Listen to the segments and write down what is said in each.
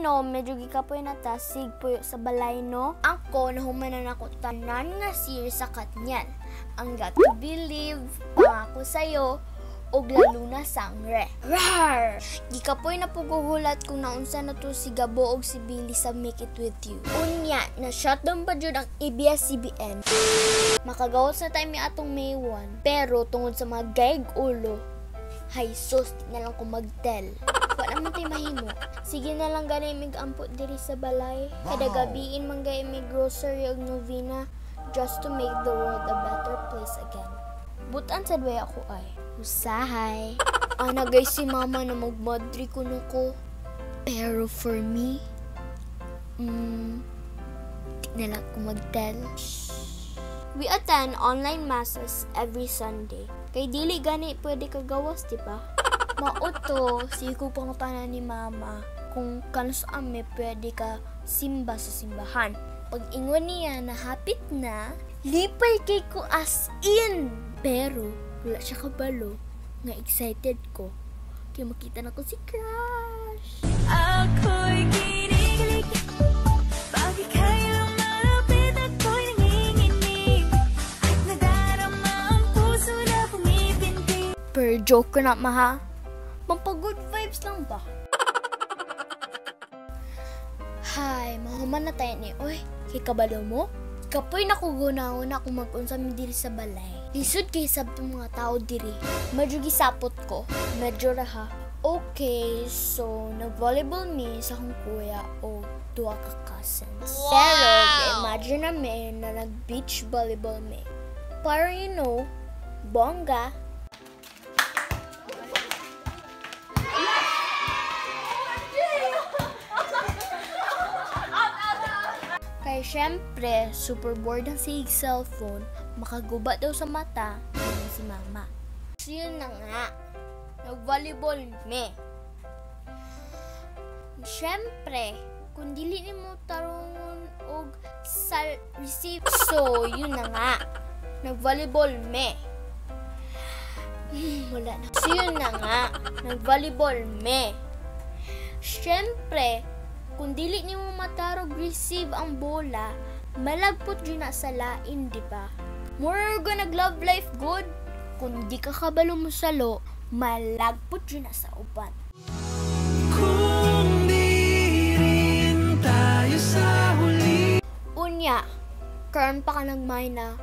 Know, medyo gikapoy na ta, sig puyo sa balay, no? Ako, nahumanan ako tanan nga series sa katnyan. Ang got to believe, pangako sa'yo, og lalo na sangre. Rar! Gikapoy na puguhulat kung naunsa na to si Gabo og si Billy sa Make It With You. Unya, na shutdown pa jud ang ABS-CBN. Makagawas na tayo mi atong May 1. Pero tungod sa mga gaig ulo, hay sus, na lang ko magtel. Wala man tayo mahimo. Sige na lang ganay mig ampot diri sa balay. Kada gabiin man gay mig grocery og novena just to make the world a better place again. Butan sa way ako ay. Usahay. Ana guys si mama na magmadri kuno ko. Pero for me, mm, di na lang ko magtel. We attend online masses every Sunday. Kay dili gani pwede ka gawas, di ba? Mauto, sigo pang tanan ni mama kung kanus ame pwede ka simba sa simbahan. Pag ingon niya na hapit na, lipay kay ko as in. Pero, wala siya kabalo nga excited ko. Kaya makita na ko si Crush. Ako'y kinikilig Bakit kailang malapit ako'y nanginginig At nadarama ang puso na pumipintig Per joke ko na maha. Mampa good vibes lang ba? Hi, mahuman na tayo ni. Oy, kay kabalo mo? Kapoy na kugunaw na kung mag-unsa mi diri sa balay. Lisod kay sab mga tao diri. Medyo gisapot ko. Medyo raha. Okay, so nag-volleyball mi sa akong kuya o duwa ka cousins. Pero, imagine na mi na nag-beach volleyball mi. Para you know, bongga. Kaya syempre, super bored ang si cellphone, makaguba daw sa mata ng si mama. So yun na nga, nag-volleyball me. Syempre, kung dili ni mo tarungon og sa receive, so yun na nga, nag-volleyball me. Hmm, wala na. So yun na nga, nag-volleyball me. Syempre, kung dili ni mo matarog receive ang bola, malagpot yun na sa lain, di ba? More go nag love life good. Kung di ka kabalo mo sa lo, malagpot yun na sa uban. Kung di rin tayo sa huli Unya, karon pa ka nagmay na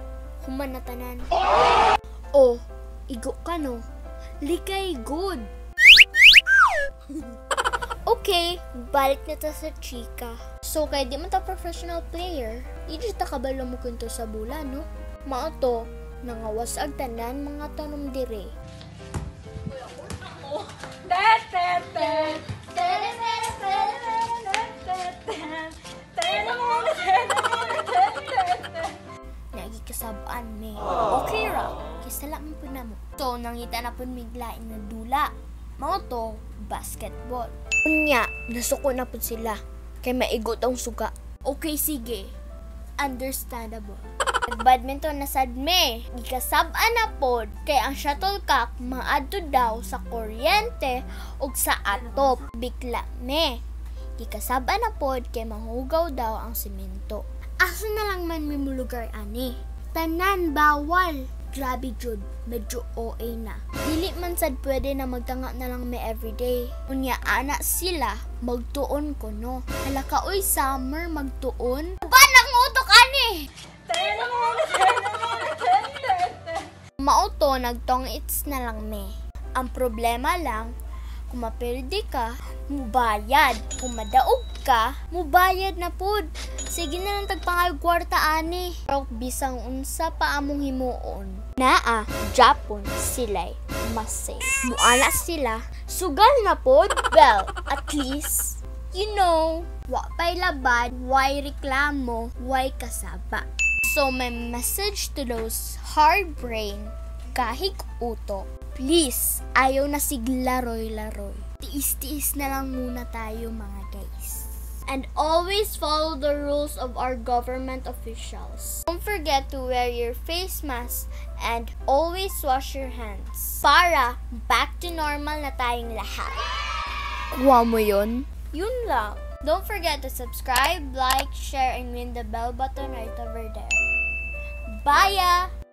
human na tanan. Oh, igo ka no. Likay good. okay, balik na ta sa chika. So, kay di man ta professional player, di ta kabalo mo kunto sa bula, no? Mao to, nangawas ag tanan mga tanom dire. Lagi kasabaan me. Okay ra, kisala mo po na mo. So, nangita na po miglain na dula. Mao to, basketball. Unya, nasuko na po sila. Kay maigot ang suga. Okay, sige. Understandable. Badminton na sad me. Gikasab-an pod kay ang shuttlecock maadto daw sa kuryente ug sa atop. Bikla me. Gikasab-an pod kay mahugaw daw ang simento. Asa na lang man may lugar ani? Tanan bawal. Grabe jud, medyo OA na. Dili man sad pwede na magtanga na lang may everyday. Unya ana sila, magtuon ko no. Hala ka oy summer magtuon. Ba nang utok ani? Mauto, nagtong its na lang me. Ang problema lang, kung maperde ka, mubayad. Kung madaog ka, mubayad na pud. Sige na lang tagpangay kwarta ani. Pero bisang unsa pa among himuon. Naa, Japon, sila'y masay. Muala sila, sugal na pod. Well, at least, you know, wa pa'y labad, why reklamo, why kasaba. So, my message to those hard brain, kahig uto, please, ayaw na siglaroy-laroy. Tiis-tiis na lang muna tayo mga guys. And always follow the rules of our government officials. Don't forget to wear your face mask and always wash your hands. Para back to normal na tayong lahat. Kuha mo yon? Yun lang. Don't forget to subscribe, like, share, and ring the bell button right over there. Bye!